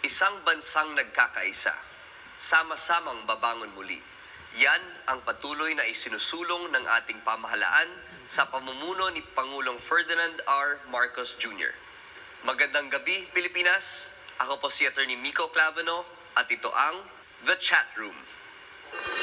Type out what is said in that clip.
Isang bansang nagkakaisa, sama-samang babangon muli. Yan ang patuloy na isinusulong ng ating pamahalaan sa pamumuno ni Pangulong Ferdinand R. Marcos Jr. Magandang gabi, Pilipinas! Ako po si Attorney Miko Clavano at ito ang The Chat Room.